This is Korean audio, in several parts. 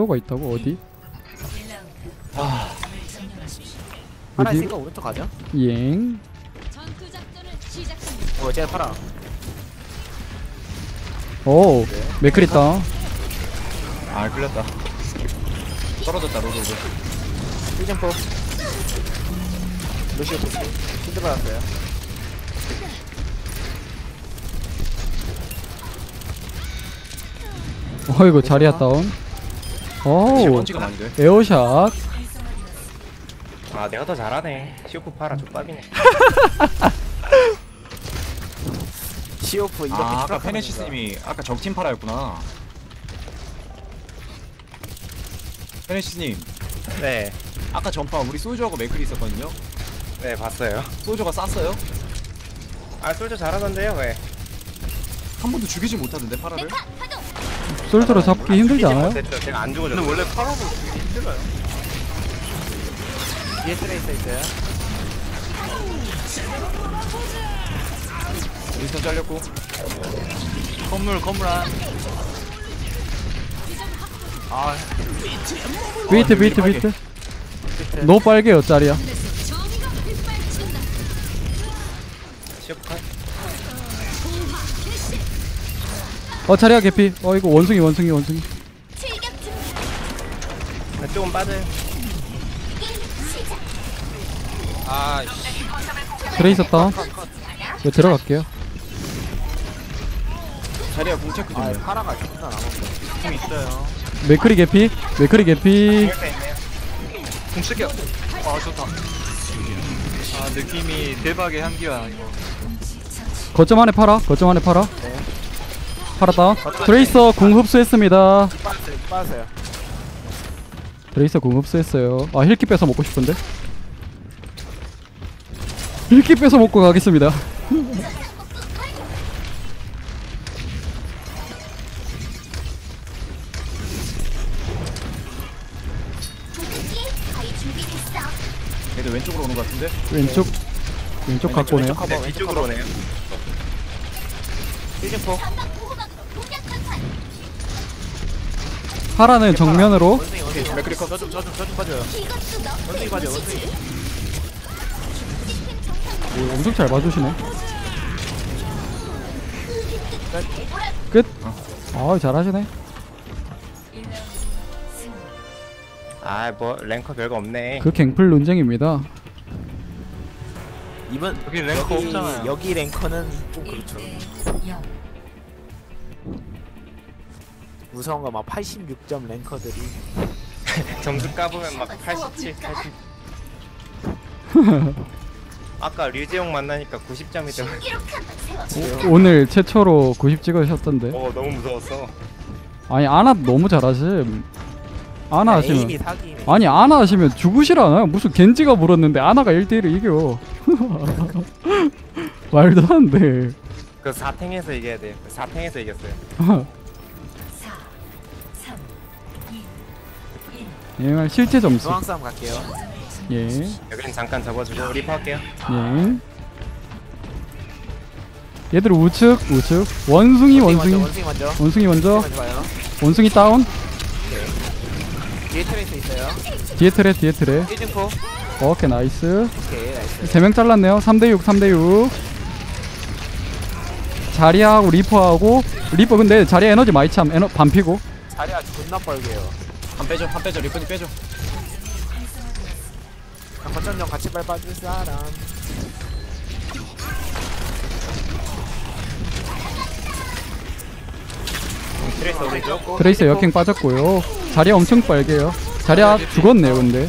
트로가 있다고 어디? 파라 어디? 있으니까 오른쪽 가죠 잉. 전투 작전을 시작합니다. 어 제가 파라 오 맥클 있다. 아 끌렸다 떨어졌다 로드 로드 1점포 루시오 포스 힌트 받았어요 어이구 자리야 다운. 오. 먼지가 많이 돼? 에어샷. 아 내가 더 잘하네. 시오프 파라 좆밥이네. 시오프 이렇게 아 아까 페네시스님이 아까 적팀 파라였구나. 페네시스님. 네네 아까 전파 우리 솔저하고 맥클이 있었거든요. 네, 봤어요. 솔저가 쌌어요? 아 솔저 잘하던데요 왜? 한 번도 죽이지 못하던데 파라를? 솔저로 잡기 힘들지 않아요? 제가 안 죽어줬어요. 원래 파라도 힘들어요. 뒤에 트레이서 있어요. 윈스턴 잘렸고. 건물 건물 안. 아 비트 비트. 비트. 너무 빨개요 자리야. 어 자리야 개피. 어 이거 원숭이 원숭이 원숭이. 출격 중. 조금 빠져요 아 트레 있었다. 이거 들어갈게요. 자리야 공체크 아 좀요 파라가 존나 남았어 좀 있어요 맥크리 개피. 맥크리 개피. 있네요 공 쓸게요 아 좋다 아 느낌이 대박의 향기야 이거 거점 안에 팔아. 거점 안에 팔아. 팔았다. 트레이서 궁 흡수했습니다. 빠졌어요 빠졌어요 트레이서 궁 흡수했어요. 아 힐키 뺏어 먹고 싶은데. 힐키 뺏어 먹고 가겠습니다. 얘들 왼쪽으로 오는 것 같은데? 왼쪽 왼쪽 갖고 오네요. 커버 네 왼쪽 뒤쪽으로 오네요 1점포 파라는 정면으로 원숭이 원숭이 맥크리 컷 저좀 저좀저좀 빠져요 원숭이 빠져 원숭이 오, 엄청 잘 봐주시네. 끝. 아 잘하시네. 아 뭐 랭커 별거 없네 그 갱플 논쟁입니다. 이번 여기 랭커 여기, 없잖아요 여기 랭커는 좀 그렇죠 무서운 거 막 86점 랭커들이 점수 까보면 막 87, 80 아까 류재용 만나니까 90점이더라고 오, 오늘 최초로 90 찍으셨던데. 어 너무 무서웠어 아니 아나 너무 잘하심. 아나 하시면 아니 아나 하시면 죽으실 않아요? 무슨 겐지가 물었는데 아나가 1대1을 이겨. 말도 안 돼. 그 4탱에서 이겨야 돼요 4탱에서 이겼어요 예, 실제 점수. 중앙 싸움 갈게요 예, 여기는 잠깐 접어주고 리퍼 할게요 예. 얘들 우측, 우측. 원숭이, 원숭이. 원숭이 먼저 원숭이 먼저. 원숭이 먼저 가요 원숭이 다운. 뒤에 트레이서 있어요 뒤에 트레, 뒤에 트레. 1점포 오케이, 나이스. 오케이 나이스 세명 잘랐네요. 3대6, 3대6. 자리하고 리퍼하고 리퍼 근데 자리 에너지 많이 참 에너 반피고 자리가 존나 뻘개요 한 빼줘 한 빼줘 리퍼니 빼줘 거점령 같이 밟아줄 사람 트레이서 오른쪽 트레이서 역행 빠졌고요. 자리야 엄청 빨개요. 자리야 죽었네요, 근데.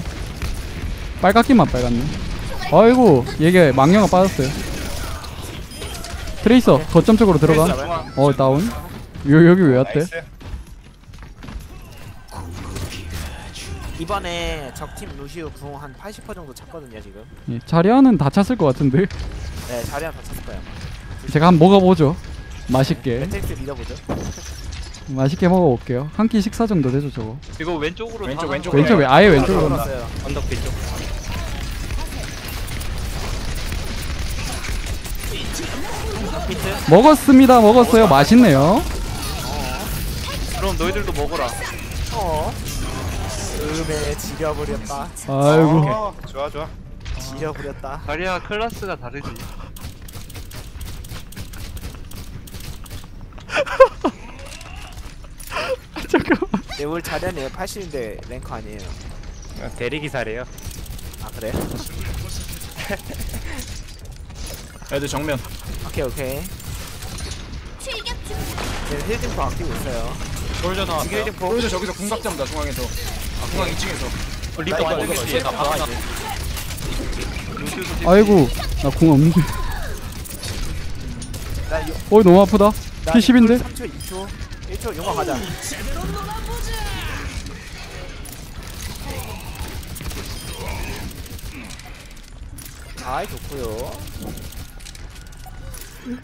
빨갛기만 빨갛네. 아이고, 얘게 망령화 빠졌어요. 트레이서 거점 쪽으로 들어가. 어, 다운. 요 여기 왜 왔대? 나이스 이번에 적팀 루시오 궁 한 80% 정도 찼거든요 지금 예, 자리야는 다 찼을 것 같은데. 네 자리야 다 찼을 거예요 제가 한번 먹어보죠. 맛있게. 매트릭스 믿어보죠 맛있게 먹어볼게요. 한 끼 식사 정도 되죠, 저거. 이거 왼쪽으로 왼쪽 왼쪽 왼쪽 왜 아예 왼쪽으로 간다. 걸었어요 언덕 뒤쪽 비트 먹었습니다. 먹었어요. 맛있네요. 그럼 너희들도 먹어라 어 음에 지려버렸다. 아이고. 어, 좋아 좋아. 지려버렸다. 자리야 클래스가 다르지. 잠깐만. 네 우리 자리야님이 80인데 랭커 아니에요. 어, 대리기사래요. 아 그래? 애들 정면. 오케이 오케이. 지금 힐딩포 아끼고 있어요. 솔저 힐딩포 솔저 저기서 궁각 잡는다 중앙에서. 아 중앙 2층에서. 나 리퍼 이거 완전 이거 뒤에 다 봐봐 박았다 이제 아이고 나 궁 없는데. 나 어이 너무 아프다. 나 P10인데? 3초 2초. 1초 용화 가자. 아이 좋구요.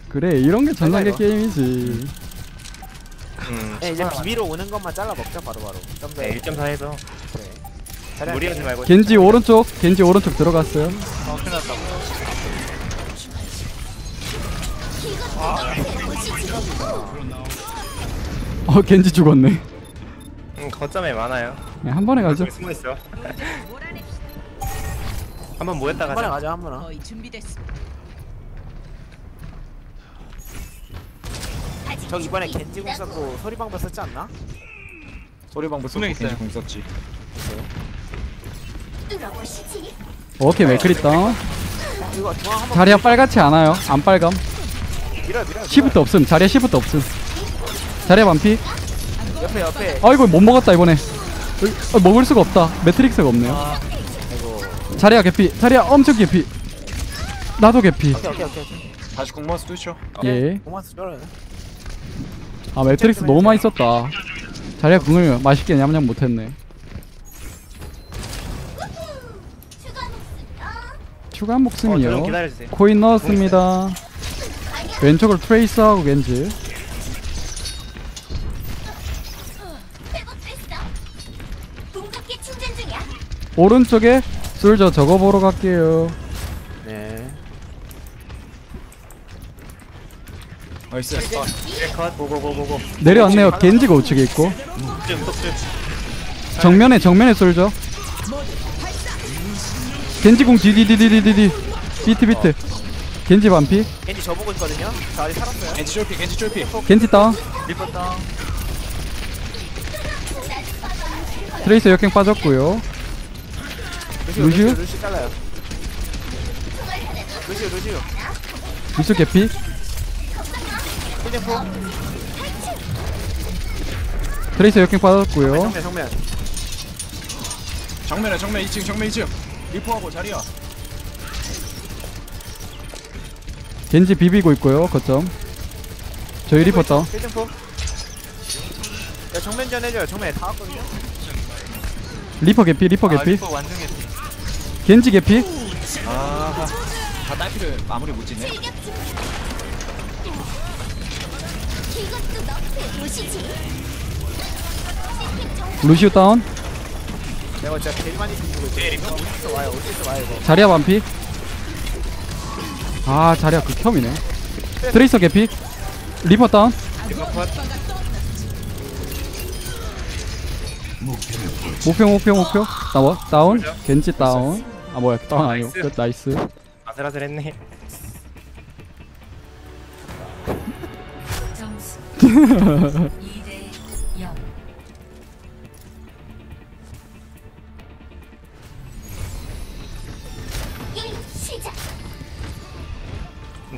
그래 이런 게 이거. 게임이지 음 네, 이제 비비로 오는 것만 잘라 먹자 바로바로. 점프 네, 1.4에서. 그래 자리안 무리하지 말고 겐지 오른쪽 겐지 오른쪽 들어갔어요. 어 큰일 났다. 어 겐지 죽었네. 음, 거점에 많아요. 네, 한 번에 가죠. 여기 숨어 있어. 한번 모였다 한 번에 가자. 가자 한 번에 거의 준비됐습니다. 저 이번에 겐지 공 썼고 소리방도 썼지 않나? 소리방부 분명 있어요. 공 썼지. 뚫어보시지. 오케이 맥크리 다운 이거 중앙 한번 자리야 빨갛지 않아요? 안 빨감? 밀어 밀어 밀어. 시부터 없음. 자리야 시부터 없음. 자리야 반피. 옆에 옆에. 아이고 못 먹었다 이번에. 어, 먹을 수가 없다. 매트릭스가 없네요. 아이고. 자리야 개피. 자리야 엄청 개피. 나도 개피. 오케이 오케이 오케이 오케이. 다시 공모스 뚫죠. 예. 고마스 쩔어요 아 매트릭스 너무 많이 썼다. 자리야 궁을 맛있게 냠냠 못했네. 추가 어, 목숨이요. 좀 기다려주세요. 코인 넣었습니다. 왼쪽으로 트레이스하고 겐지. 오른쪽에 솔저 저거 보러 갈게요 네 나이스. 컷. 고고고고고. 내려왔네요. 겐지가 우측에 있고. 좀 속줄 정면에 정면에 솔저 겐지궁 디디디디디디 비트 비트. 겐지 반피. 겐지 저보고 있거든요. 저 아직 살았어요. 겐지 쫄피 겐지 쫄피. 겐지 다운. 리퍼 다운. 트레이서 역행 빠졌고요? 루시오 루시오 잘라요. 루시오 루시오. 미스 개피 힐딩포 트레이서 역행 빠졌고요. 정면 정면. 정면에 정면 2층 정면 2층. 리퍼하고 자리야. 겐지 비비고 있고요 거점. 저희 리퍼 다운 힐딩포. 야 정면전 해줘요 정면에 다 왔거든요. 리퍼 개피 리퍼 아 개피. 리퍼 완전 개피 겐지 개피. 아 다 딸피를 마무리 못 짓네 루시우 다운? 내가 진짜 제일 많이 있어. 어디서 와요? 어디서 와요 이거? 자리야 반피? 아 자리야 극혐이네. 트레이서 개피? 리퍼 다운? 목표 목표 목표. 다운? 다운 겐지 다운? 아 뭐야 다운 아니고. 끝 nice. 아슬아슬했네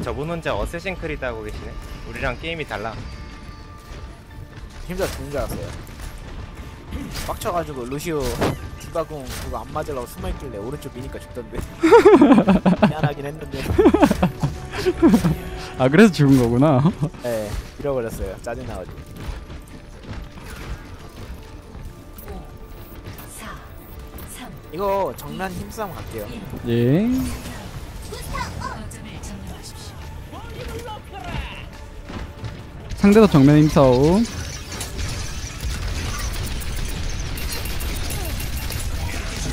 저분 혼자 어쌔신 크리드 하고 계시네. 우리랑 게임이 달라. 힘들어 죽는 줄 알았어요. 빡쳐가지고 루시오 디바궁 그거 안 맞으려고 숨어있길래 오른쪽 미니까 죽던데. 미안하긴 했는데. 아 그래서 죽은 거구나. 네 잃어버렸어요. 짜증나가지고. 4, 3, 이거 정면 힘싸움 갈게요. 예. 상대도 정면 힘싸움.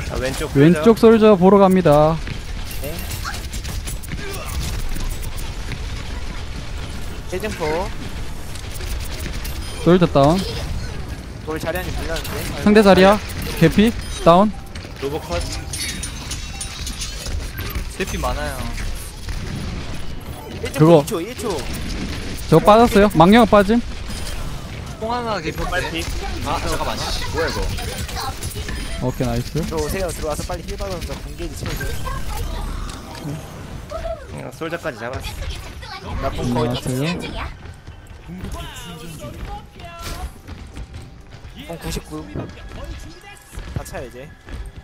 자 왼쪽 왼쪽 솔저 보러 갑니다. 힐증포 솔저 다운. 돌 자리안이 밀렸는데. 상대 자리야. 개피. 다운. 로보컷. 대피 많아요. 1점 그거. 2초 1초. 저거 빠졌어요? 망령 빠짐? 뽕 하나 개피. 빨리 아 잠깐만. 씨, 뭐야 이거? 오케이 나이스. 들어오세요. 들어와서 빨리 힐 받아서 공개지 채우세요 응, 솔저까지 잡았어. 나쁜 거의 안녕하세요 뽕 99. 다 차요 이제.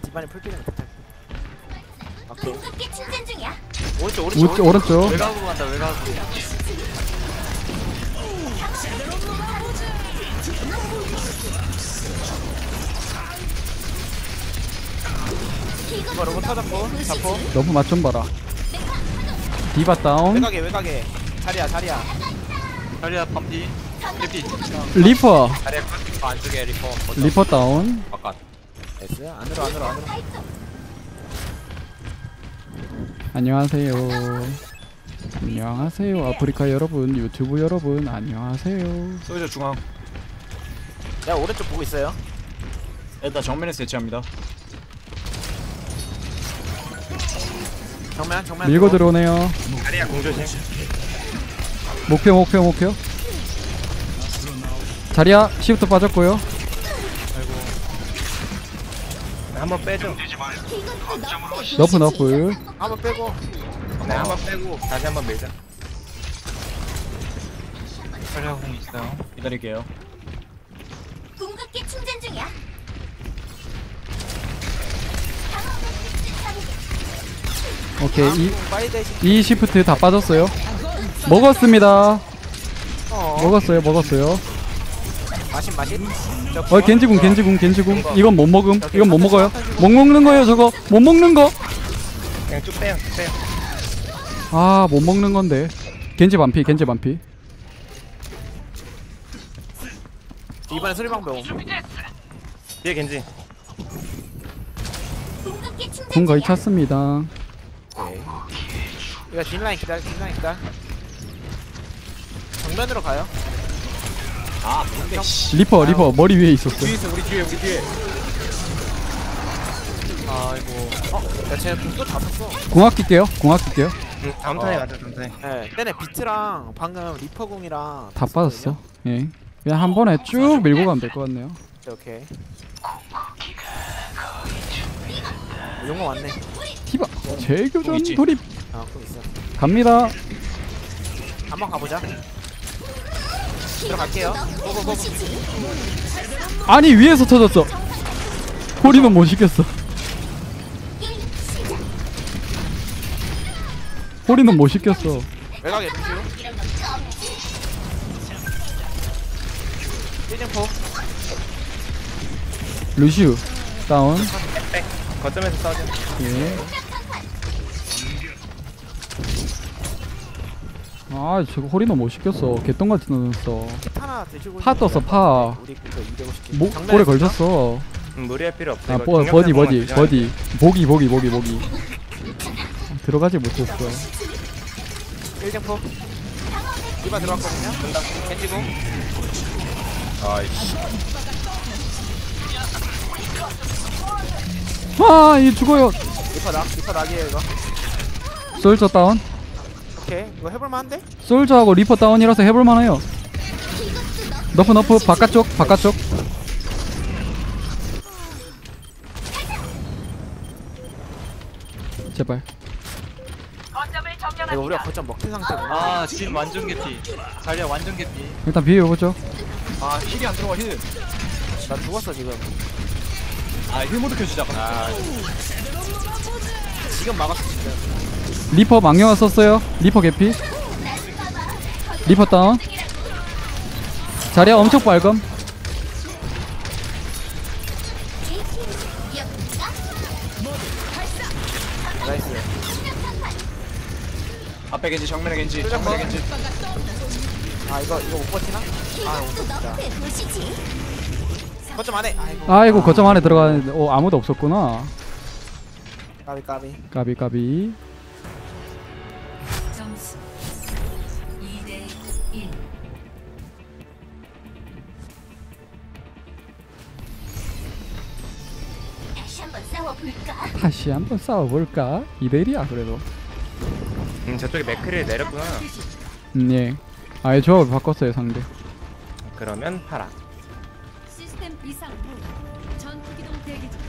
디반이 풀피는 다 탈. 오케이. 궁극기 충전 중이야. 오른쪽 오른쪽. 우측 오른쪽 외곽으로 간다 외곽으로 이거 로봇 터졌고. 자포. 너프 맞춤 봐라 디바 다운 외곽에 외곽에. 자리야 자리야. 자리야 반피 대피 리퍼. 자리야 컷 안쪽에 리퍼. 리퍼 다운. 바깥. nice. 안으로 안으로 안으로. 안녕하세요. 안녕하세요 아프리카 여러분 유튜브 여러분 안녕하세요. 소유자 중앙. 야 오른쪽 보고 있어요. 일단 정면에서 대치합니다. 정면 정면. 밀고 들어. 들어오네요. 자리야 궁 조심 목표 목표 목표. 자리야 shift 빠졌고요. 한번 빼줘 nerf nerf. 한번 빼고. 네 한번 빼고 다시 한번 밀자. 자리야 궁 있어요. 기다릴게요. 궁극기 충전 중이야. 오케이. 이, 파이데시. 이 시프트 다 빠졌어요 먹었습니다 어. 먹었어요 먹었어요 마신 마신. 어 겐지궁 겐지궁 겐지궁 이건 못 먹음 이건 못 먹어요 못 먹는 거예요 저거 못 먹는 그냥 쭉 빼요 쭉 빼요 거아못 먹는 건데 겐지 반피 겐지 반피 이번에 소리방법. 뒤에 겐지 궁 거의. 찼습니다 오케이. 이거 뒷라인 기다려 뒷라인 기다려. 정면으로 가요. 아 근데 씨 리퍼 리퍼 머리 위에 있었어 뒤에 있어 우리 뒤에 우리 뒤에 아이고 어? 야 쟤네 궁 또 다 썼어. 궁 아낄게요 궁 아낄게요 응, 다음 턴에 가자 다음 턴에 네. 쟤네 비트랑 방금 리퍼궁이랑 다 빠졌어 예 그냥 한 번에 쭉 밀고 가면 될 것 같네요 오케이. 용어 왔네. 티바 재교전 있지. 돌입 아, 또 있어. 갑니다 한번 가보자. 들어갈게요. 고고고. 아니 위에서 터졌어 호리는 못 시켰어 호리는 못 시켰어 외곽에 루시오. 1점포. 루시우 다운 빼 거점에서 싸우자 예. 아 저거 호리는 못 시켰어 개똥같이 넣었어 하나 드시고. 파 떴어 파 우리 그거 250개. 목, 볼에 걸쳤어 응, 무리할 필요 없어 아 이거 버, 버디 버디 조심하면 버디 보기 보기 보기 보기 들어가지 못했어 1점포. 디바 들어왔거든요. 겐지고. 아이씨 아이 죽어요 리퍼 낙. 리퍼 낙이에요 이거. 솔저 다운 오케이. 이거 해볼만한데? 솔저하고 리퍼 다운이라서 해볼만해요 nerf nerf 바깥쪽 바깥쪽 제발 이거 우리가 거점 먹힌 상태구나. 아 지금 완전 개피 자리야 완전 개피 일단 비벼보죠 아 heal이 안 들어가 healer 죽었어 지금. 아, heal 모드 켜주자. 아, 지금 막았어 지금. 리퍼 망령아 썼어요 리퍼 개피 리퍼 다운 자리야 엄청 빨검 nice. 앞에 겐지, 정면에 겐지, 정면에 겐지. 아 이거 이거 못 버티나? 아 못 버틴다. 거점 안에. 아이고. 아이고 거점 안에 들어가는데 어 아무도 없었구나 까비 까비. 까비 까비 다시 한번 싸워볼까? 2대1이야 그래도. 음 저쪽에 맥크리를 내렸구나. 음, 예. 아예 조합을 바꿨어요 상대. 그러면 파라 시스템 이상 무 전투 기동 대기 중.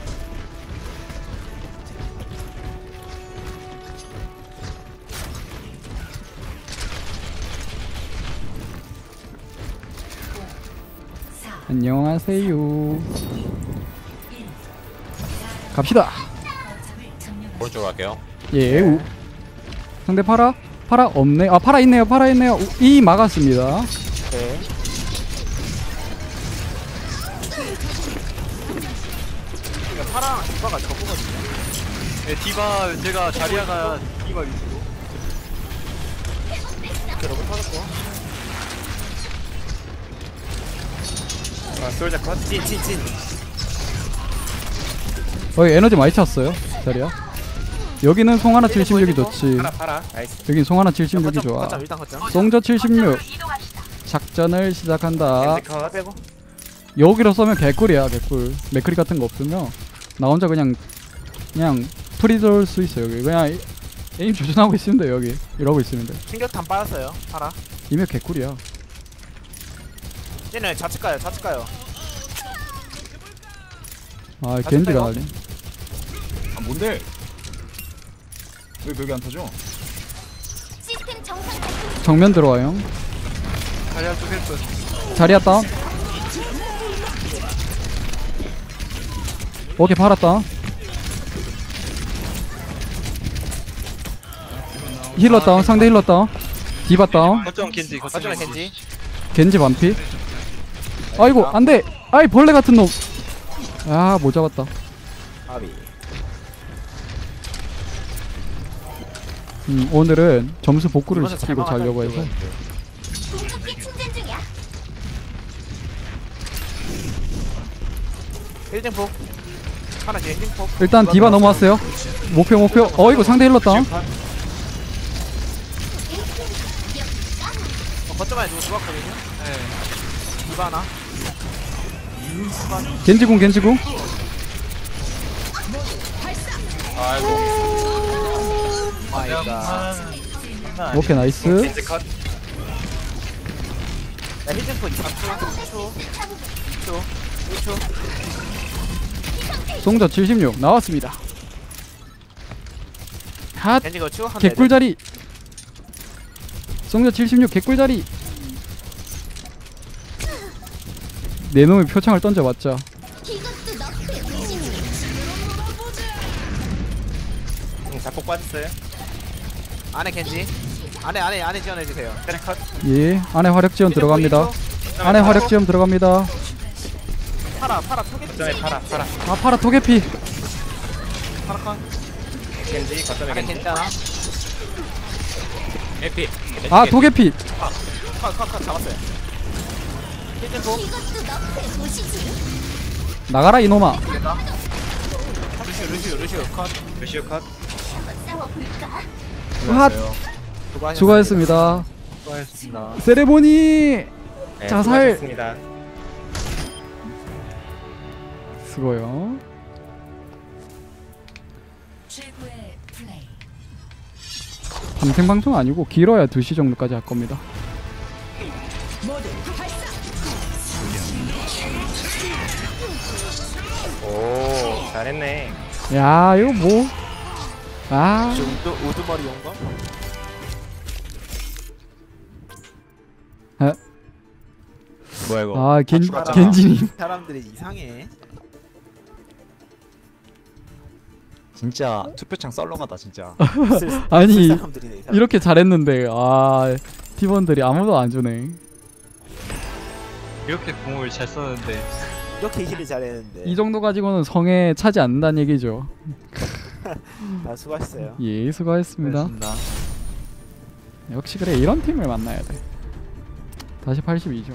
안녕하세요. 갑시다 오른쪽으로 갈게요. 예 우. 상대 파라? 파라 없네 아 파라 있네요 파라 있네요 우, 이 막았습니다 네. 그러니까 파랑 디바가 저거거든요. 네, 디바 제가 자리아가 디바 위주로 이렇게 로봇 터졌고. 어, 솔저 컷 찐찐찐. 여기 에너지 많이 찼어요 자리야 여기는 송하나 76이 좋지 파라 파라 nice 여긴 송하나 76이 좋아 일단. 솔저 76 작전을 시작한다 겐지 컷 빼고. 여기로 쏘면 개꿀이야 개꿀 맥크리 같은 거 없으면 나 혼자 그냥 그냥 free 딜 할 수 있어 여기 그냥 이- aim 조준하고 있으면 돼 여기 이러고 있으면 돼 충격탄 빠졌어요. 파라. 이면 개꿀이야 얘는 좌측 가요. 좌측 가요. 아 겐지가. 날린 아 뭔데? 왜 벽이 안 터져? 시스템 정상 작동. 정면 들어와요. 자리아 쪽 헬프 자리야 다운 오케이 팔았다. healer 다운 상대 healer 다운 디바 다운 거점 겐지 거점 겐지. 겐지 반피. 아이고 안돼. 아이 벌레 같은 놈 아 못 잡았다. 아비. 음, 오늘은 점수 복구를 시키고 잘 자려고 해서 궁극기 충전 중이야. 1등폭. 하나 뒤에 1등폭. 일단 디바 넘어왔어요 목표 목표 어이구 상대 힐러 다운 어, 거점 안에 누구 들어왔거든요. 네. 디바 하나. 겐지궁 겐지궁 아이고. 마이가. 오케이 나이스 겐지 컷나 1등폭 23초. 2초. 2초. 1초. 송저 76 나왔습니다 핫 겐지 거 치고 한 개꿀 자리 송저 76 개꿀 자리 내 놈의 표창을 던져봤자 자폭 빠졌어요 안에 겐지. 안에 안에 안에 지원해 주세요. 트랙 컷예 안에 화력 지원 들어갑니다 안에 화력 지원 들어갑니다 파라 파라 토개 거점에 파라 파라 아 파라 토개피 파라 컷. 겐지 거점에 안에 겐지 겐지 하나. 에피. 아 토개피 컷컷컷 잡았어요. 1등폭. 이것도 너프의 무시지. 나가라 이놈아 루시오 루시오 루시오 컷. 루시오 컷 싸워볼까? 핫! 수고하셨습니다. 수고하셨습니다. 수고하셨습니다 세레모니! 네, 자살. 수고하셨습니다. 수고요. 밤생 방송 아니고 길어야 2시 정도까지 할 겁니다. 오 잘했네. 야 이거 뭐 아, 우드 우드머리 용거? 뭐야 이거? 아, 겐, 죽었잖아. 겐지님. 사람들이 이상해. 진짜 투표창 썰렁하다 진짜. 아니. 이렇게 잘했는데, 아, 팀원들이 아무도 안 주네. 이렇게 공을 잘 썼는데 이렇게 힐을 잘했는데. 이 정도 가지고는 성에 차지 않는다는 얘기죠. 다 수고하셨어요. 예, 수고하셨습니다. 고맙습니다. 역시 그래, 이런 팀을 만나야 돼. 다시 82죠.